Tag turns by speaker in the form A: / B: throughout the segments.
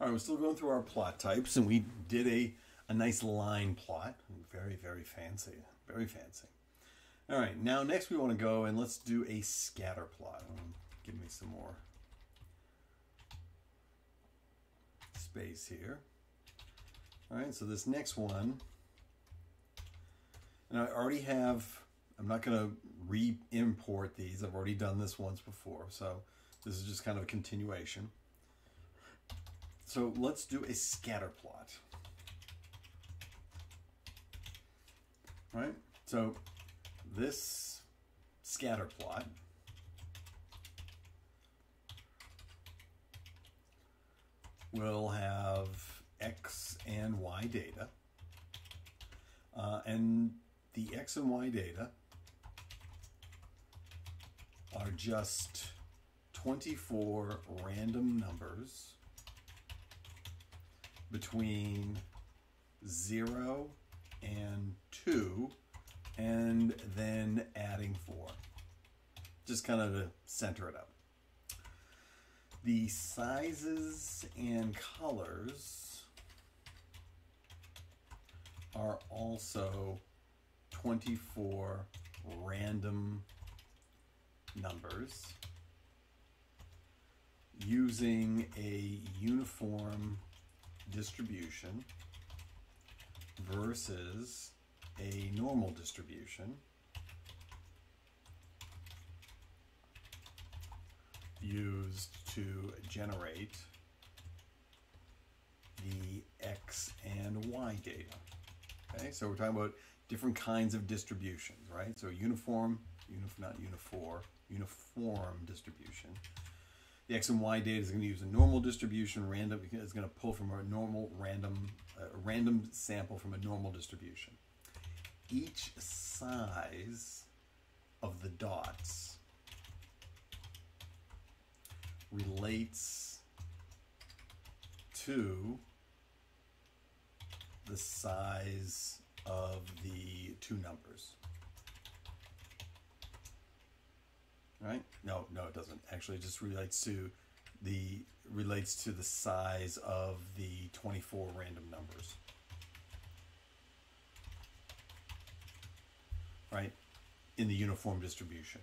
A: All right, we're still going through our plot types, and we did a, a nice line plot. Very, very fancy. Very fancy. All right, now next we want to go and let's do a scatter plot. Give me some more space here. All right, so this next one, and I already have, I'm not going to re-import these. I've already done this once before, so this is just kind of a continuation. So let's do a scatter plot. Right? So this scatter plot will have X and Y data. Uh, and the X and Y data are just 24 random numbers between 0 and 2 and then adding 4. Just kind of to center it up. The sizes and colors are also 24 random numbers using a uniform distribution versus a normal distribution used to generate the X and Y data. Okay, so we're talking about different kinds of distributions, right? So uniform, unif not uniform, uniform distribution the X and Y data is going to use a normal distribution. Random is going to pull from a normal random, uh, random sample from a normal distribution. Each size of the dots relates to the size of the two numbers. Right? No, no, it doesn't. Actually, it just relates to the relates to the size of the 24 random numbers. Right? In the uniform distribution.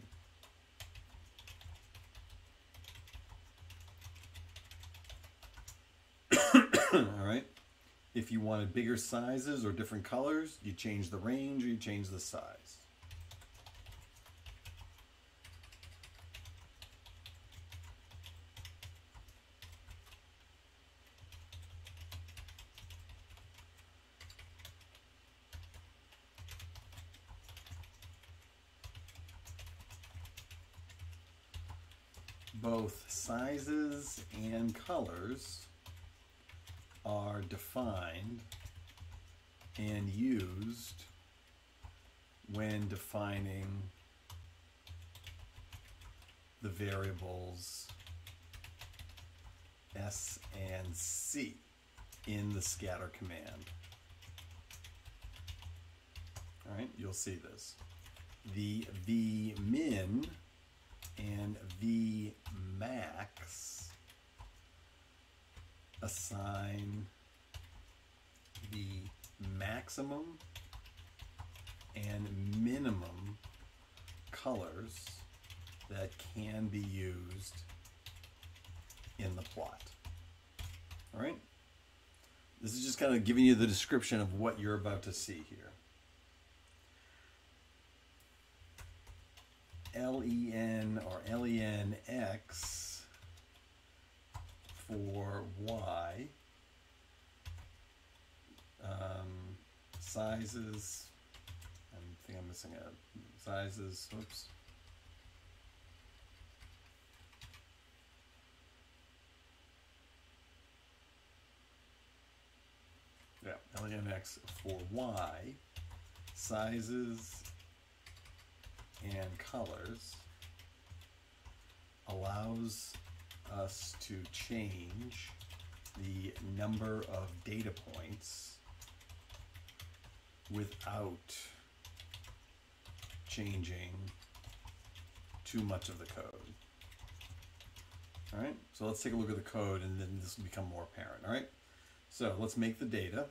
A: All right. If you wanted bigger sizes or different colors, you change the range or you change the size. Both sizes and colors are defined and used when defining the variables S and C in the scatter command. All right, you'll see this. The V min and V max assign the maximum and minimum colors that can be used in the plot. All right? This is just kind of giving you the description of what you're about to see here. Len or lenx for y. Um, sizes I think I'm missing a sizes oops. Yeah lenx for y. Sizes and colors allows us to change the number of data points without changing too much of the code. All right, so let's take a look at the code and then this will become more apparent. All right, so let's make the data.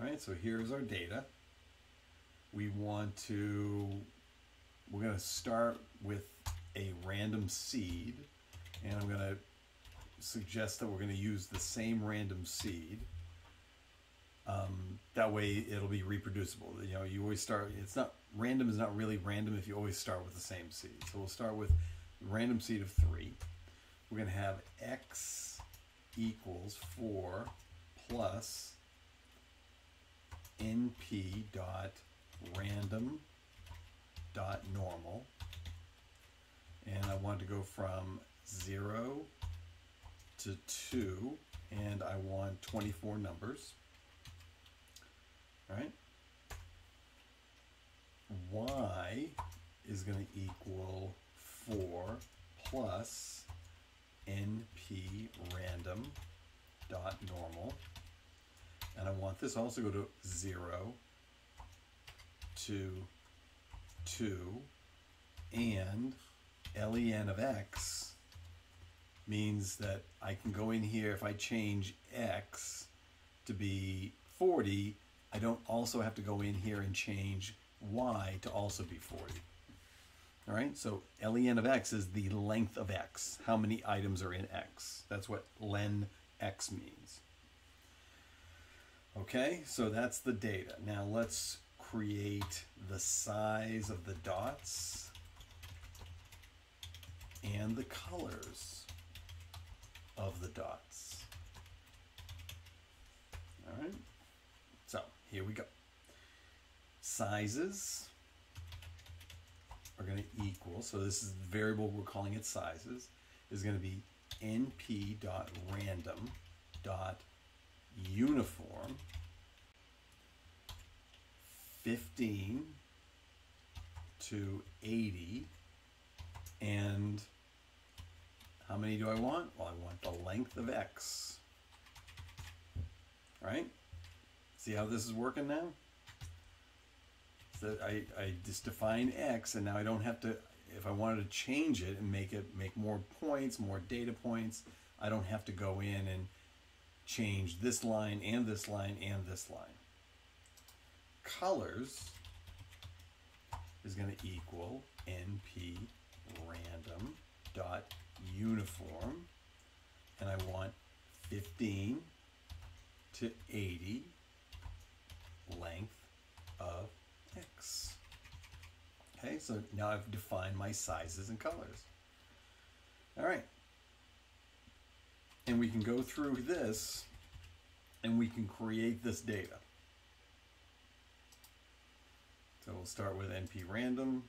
A: All right, so here's our data. We want to, we're going to start with a random seed, and I'm going to suggest that we're going to use the same random seed. Um, that way it'll be reproducible. You know, you always start, it's not, random is not really random if you always start with the same seed. So we'll start with random seed of three. We're going to have x equals 4 plus np dot random dot normal. And I want to go from 0 to 2 and I want 24 numbers. Right? Y is going to equal 4 plus np random dot normal and I want this also go to 0 to 2 and len of x means that I can go in here if I change x to be 40 I don't also have to go in here and change y to also be 40 all right so len of x is the length of x how many items are in x. That's what len x means Okay, so that's the data. Now let's create the size of the dots and the colors of the dots. All right, so here we go. Sizes are going to equal, so this is the variable we're calling it sizes, is going to be np dot uniform 15 to 80 and how many do I want? Well, I want the length of x. Right? See how this is working now? So I, I just define x and now I don't have to, if I wanted to change it and make it make more points, more data points, I don't have to go in and change this line and this line and this line. Colors is going to equal np random dot uniform and I want 15 to 80 length of x. Okay, so now I've defined my sizes and colors. All right, and we can go through this and we can create this data. So we'll start with np random.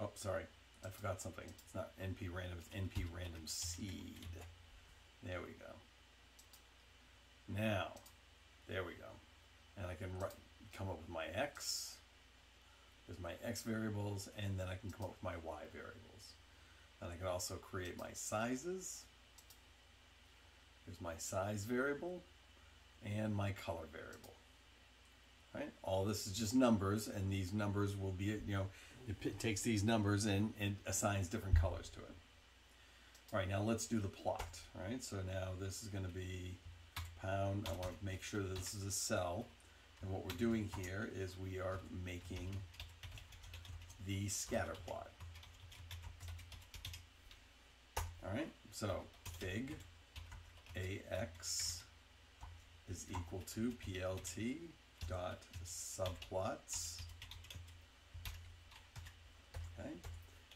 A: Oh, sorry, I forgot something. It's not np random, it's np random seed. There we go. Now, there we go. And I can come up with my x. There's my x variables, and then I can come up with my y variables. And I can also create my sizes. There's my size variable and my color variable. Right? All this is just numbers, and these numbers will be, you know, it takes these numbers and, and assigns different colors to it. All right, now let's do the plot. All right, so now this is going to be pound. I want to make sure that this is a cell. And what we're doing here is we are making the scatter plot. All right, so fig ax is equal to plt dot subplots. Okay.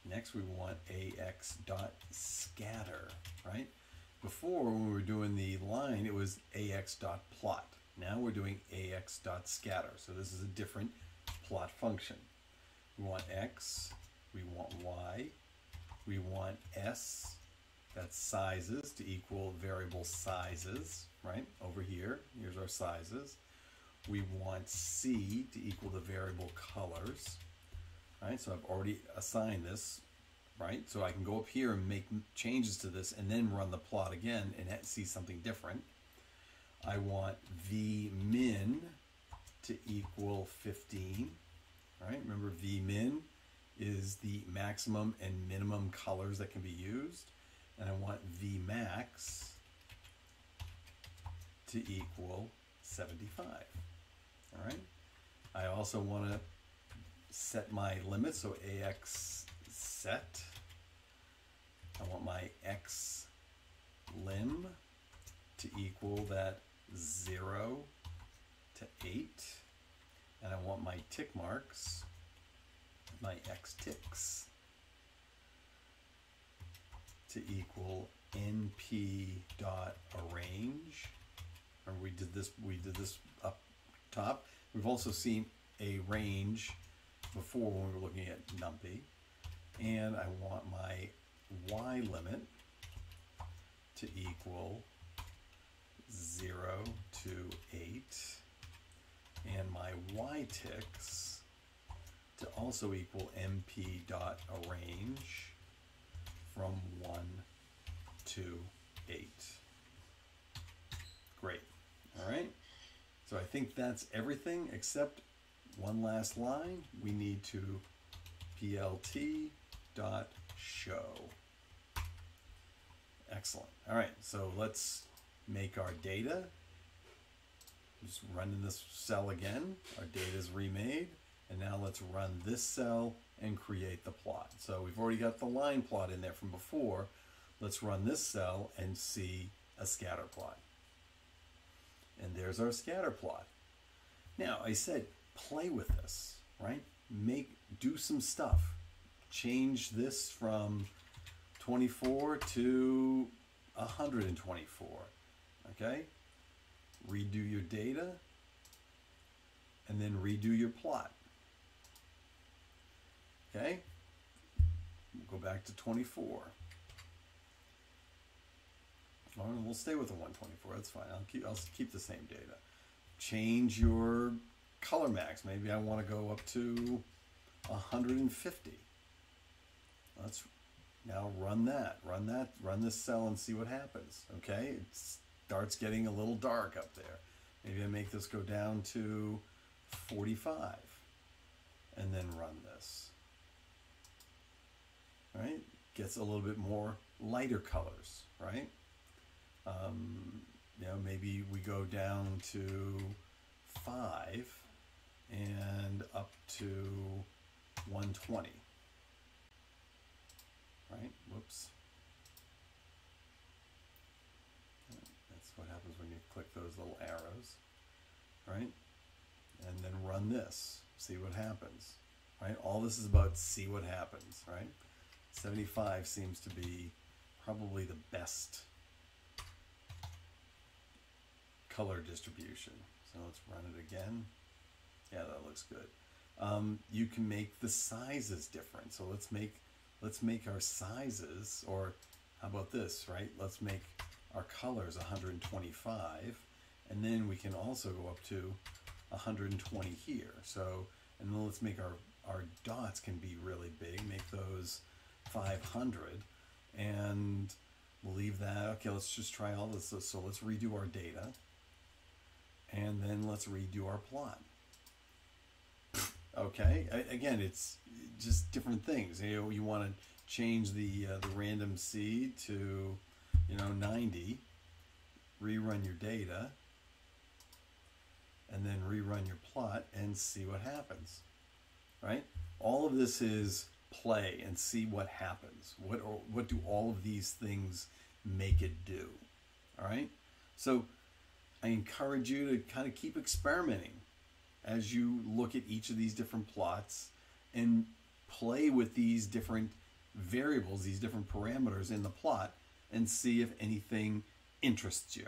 A: Next, we want ax dot scatter. Right. Before, when we were doing the line, it was ax dot plot. Now we're doing ax dot scatter. So this is a different plot function. We want x, we want y, we want s, that's sizes to equal variable sizes, right? Over here, here's our sizes. We want c to equal the variable colors, right? So I've already assigned this right? So I can go up here and make changes to this and then run the plot again and see something different. I want V min to equal 15, right? Remember V min is the maximum and minimum colors that can be used. And I want V max to equal 75, all right? I also want to set my limit, so AX set. I want my X lim to equal that 0 to 8. And I want my tick marks, my X ticks, to equal np dot arange. Remember we did this we did this up top. We've also seen a range before when we were looking at numpy. And I want my y limit to equal 0 to 8 and my y ticks to also equal np dot arange from 1 to 8. Great. All right. So I think that's everything except one last line. We need to plt dot show. Excellent. All right, so let's make our data. Just run in this cell again. Our data is remade. And now let's run this cell and create the plot. So we've already got the line plot in there from before. Let's run this cell and see a scatter plot. And there's our scatter plot. Now, I said play with this, right? Make, do some stuff. Change this from 24 to 124, okay? Redo your data, and then redo your plot. Okay? We'll go back to 24. Or we'll stay with the 124. That's fine. I'll keep I'll keep the same data. Change your color max. Maybe I want to go up to 150. Let's now run that. Run that. Run this cell and see what happens. Okay, it starts getting a little dark up there. Maybe I make this go down to 45 and then run this. Right? Gets a little bit more lighter colors, right? Um, you know, maybe we go down to 5 and up to 120. Right? Whoops. What happens when you click those little arrows. Right? And then run this. See what happens. Right? All this is about see what happens. Right? 75 seems to be probably the best color distribution. So let's run it again. Yeah, that looks good. Um, you can make the sizes different. So let's make let's make our sizes, or how about this, right? Let's make our colors 125, and then we can also go up to 120 here. So, and then let's make our, our dots can be really big, make those 500, and we'll leave that. Okay, let's just try all this. So let's redo our data, and then let's redo our plot. Okay, again, it's just different things. You know, you want to change the uh, the random seed to, you know, 90. Rerun your data, and then rerun your plot and see what happens. Right? All of this is play and see what happens. What or what do all of these things make it do? All right. So I encourage you to kind of keep experimenting as you look at each of these different plots and play with these different variables, these different parameters in the plot, and see if anything interests you.